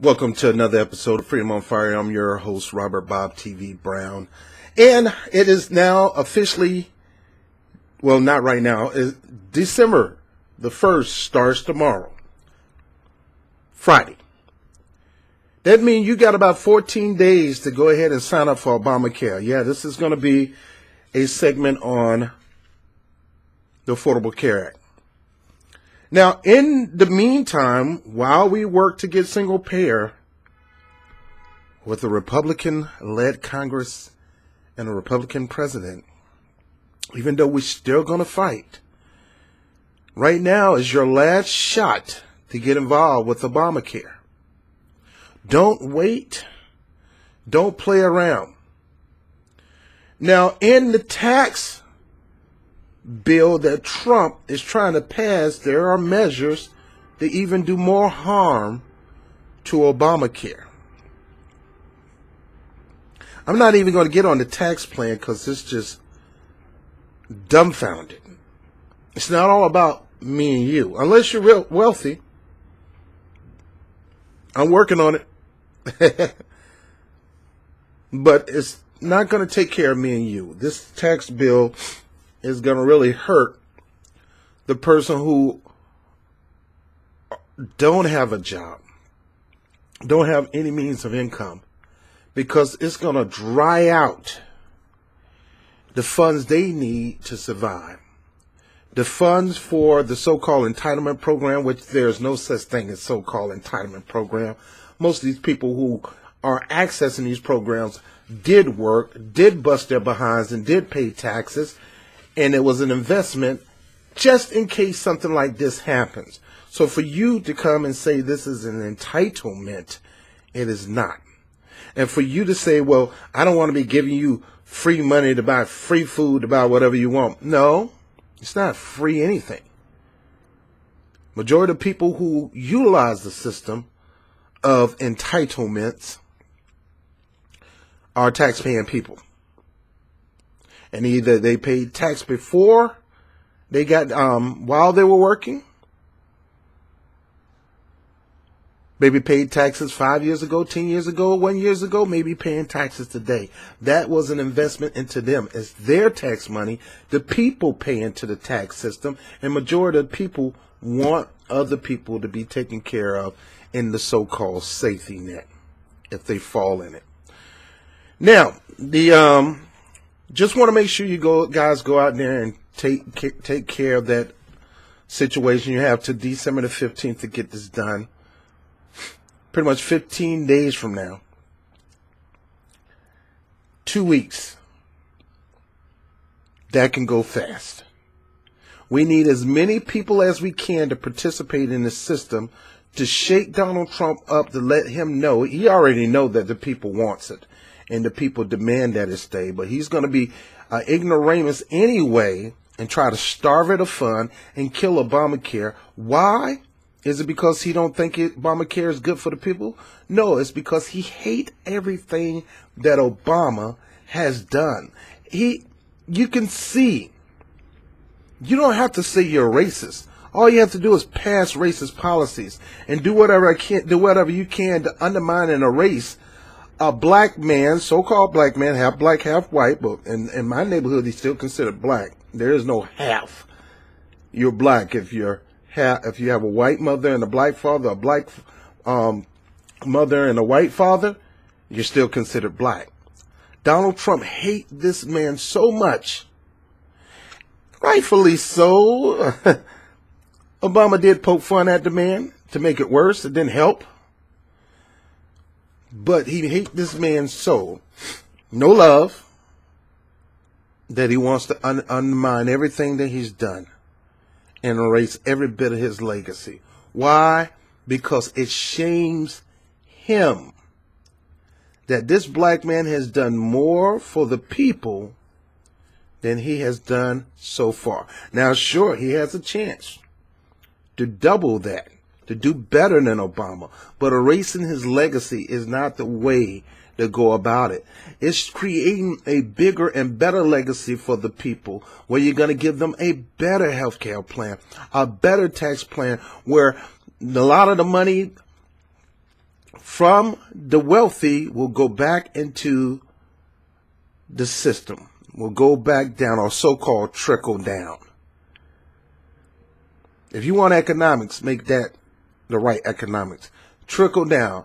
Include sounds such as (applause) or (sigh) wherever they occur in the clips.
Welcome to another episode of Freedom on Fire. I'm your host, Robert Bob TV Brown. And it is now officially, well, not right now, December the 1st starts tomorrow, Friday. That means you got about 14 days to go ahead and sign up for Obamacare. Yeah, this is going to be a segment on the Affordable Care Act. Now, in the meantime, while we work to get single payer with a Republican led Congress and a Republican president, even though we're still going to fight, right now is your last shot to get involved with Obamacare. Don't wait. Don't play around. Now, in the tax bill that Trump is trying to pass, there are measures to even do more harm to Obamacare. I'm not even going to get on the tax plan because it's just dumbfounded. It's not all about me and you, unless you're real wealthy. I'm working on it. (laughs) but it's not going to take care of me and you. This tax bill is going to really hurt the person who don't have a job, don't have any means of income, because it's going to dry out the funds they need to survive. The funds for the so-called entitlement program, which there's no such thing as so-called entitlement program. Most of these people who are accessing these programs did work, did bust their behinds, and did pay taxes and it was an investment just in case something like this happens. So for you to come and say this is an entitlement, it is not. And for you to say, well, I don't want to be giving you free money to buy free food, to buy whatever you want. No, it's not free anything. Majority of people who utilize the system of entitlements are taxpaying people and either they paid tax before they got um, while they were working. Maybe paid taxes five years ago, ten years ago, one years ago, maybe paying taxes today. That was an investment into them. It's their tax money. The people pay into the tax system, and majority of people want other people to be taken care of in the so-called safety net if they fall in it. Now, the um, just want to make sure you go guys go out there and take take care of that situation you have to December the 15th to get this done. Pretty much 15 days from now. 2 weeks. That can go fast. We need as many people as we can to participate in the system to shake Donald Trump up to let him know he already know that the people wants it and the people demand that it stay. But he's going to be uh, ignoramus anyway and try to starve it of fun and kill Obamacare. Why? Is it because he don't think it, Obamacare is good for the people? No, it's because he hate everything that Obama has done. He, you can see. You don't have to say you're racist. All you have to do is pass racist policies and do whatever I can, do whatever you can to undermine and erase a black man, so-called black man, half black, half white, but in, in my neighborhood, he's still considered black. There is no half. You're black if you're half, if you have a white mother and a black father, a black um, mother and a white father, you're still considered black. Donald Trump hate this man so much, rightfully so. (laughs) Obama did poke fun at the man to make it worse. It didn't help. But he hate this man so, no love, that he wants to un- undermine everything that he's done and erase every bit of his legacy. Why? Because it shames him that this black man has done more for the people than he has done so far. Now, sure, he has a chance to double that to do better than Obama. But erasing his legacy is not the way to go about it. It's creating a bigger and better legacy for the people where you're going to give them a better health care plan, a better tax plan where a lot of the money from the wealthy will go back into the system, will go back down, or so called trickle down. If you want economics, make that the right economics. Trickle down.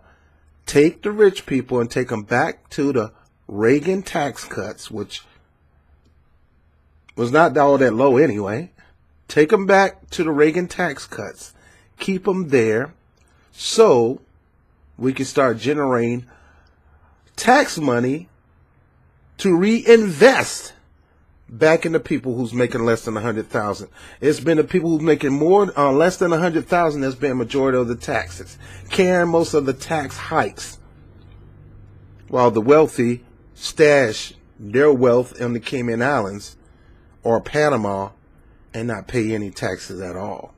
Take the rich people and take them back to the Reagan tax cuts, which was not all that low anyway. Take them back to the Reagan tax cuts. Keep them there so we can start generating tax money to reinvest back into people who's making less than a hundred thousand. It's been the people who's making more, uh, less than a hundred thousand that's been majority of the taxes, carrying most of the tax hikes, while the wealthy stash their wealth in the Cayman Islands or Panama and not pay any taxes at all.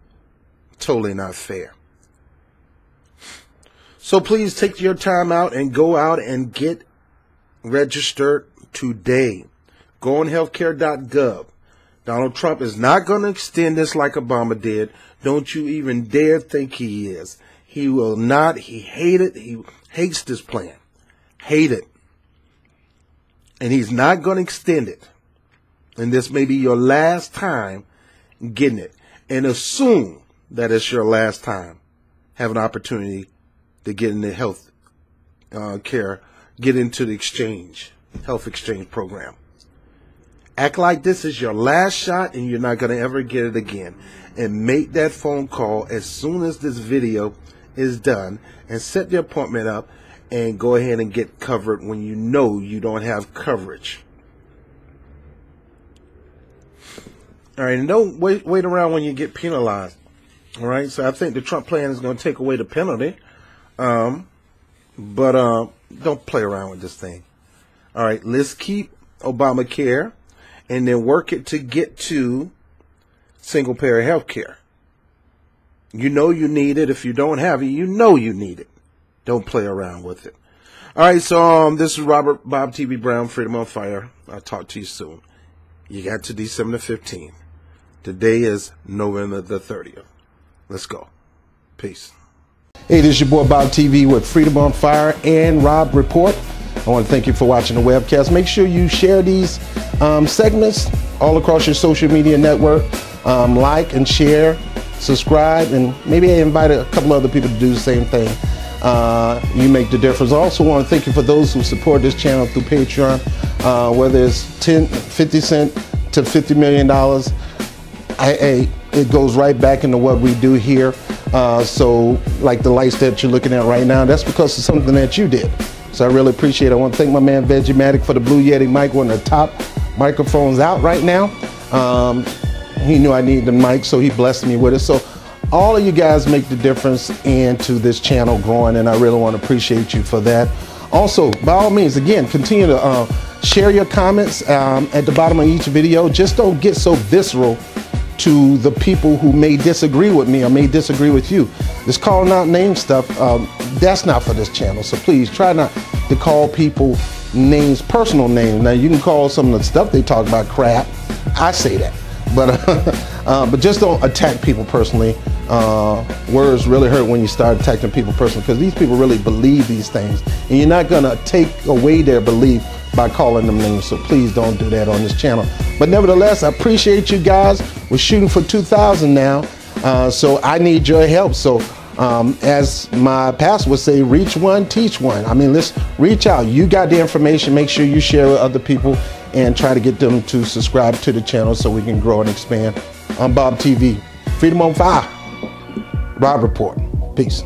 Totally not fair. So please take your time out and go out and get registered today. Go on healthcare.gov. Donald Trump is not going to extend this like Obama did. Don't you even dare think he is. He will not. He hated. He hates this plan. Hate it. And he's not going to extend it. And this may be your last time getting it. And assume that it's your last time have an opportunity to get into health uh, care, get into the exchange, health exchange program. Act like this is your last shot and you're not going to ever get it again. And make that phone call as soon as this video is done and set the appointment up and go ahead and get covered when you know you don't have coverage. All right, and don't wait wait around when you get penalized. All right, so I think the Trump plan is going to take away the penalty. Um, but uh, don't play around with this thing. All right, let's keep Obamacare and then work it to get to single payer health care. You know you need it. If you don't have it, you know you need it. Don't play around with it. All right, so um, this is Robert Bob TV Brown, Freedom on Fire. I'll talk to you soon. You got to December 15th. Today is November the 30th. Let's go. Peace. Hey, this is your boy Bob TV with Freedom on Fire and Rob Report. I want to thank you for watching the webcast. Make sure you share these um, segments all across your social media network. Um, like and share, subscribe, and maybe invite a couple other people to do the same thing. Uh, you make the difference. I also want to thank you for those who support this channel through Patreon, uh, whether it's 10, 50 cent to $50 million. I, I, it goes right back into what we do here. Uh, so, like the lights that you're looking at right now, that's because of something that you did. So I really appreciate it. I want to thank my man Vegimatic for the Blue Yeti mic, one of the top microphones out right now. Um, he knew I needed the mic, so he blessed me with it. So all of you guys make the difference into this channel growing, and I really want to appreciate you for that. Also, by all means, again, continue to uh, share your comments um, at the bottom of each video. Just don't get so visceral to the people who may disagree with me or may disagree with you. This calling out name stuff, um, that's not for this channel. So please try not to call people names, personal names. Now you can call some of the stuff they talk about crap. I say that, but (laughs) uh, but just don't attack people personally. Uh, words really hurt when you start attacking people personally because these people really believe these things, and you're not gonna take away their belief by calling them names. So please don't do that on this channel. But nevertheless, I appreciate you guys. We're shooting for 2,000 now, uh, so I need your help. So um, as my pastor would say, reach one, teach one. I mean, let's reach out. You got the information. Make sure you share with other people and try to get them to subscribe to the channel so we can grow and expand. I'm Bob TV. Freedom on Fire. Rob Report. Peace.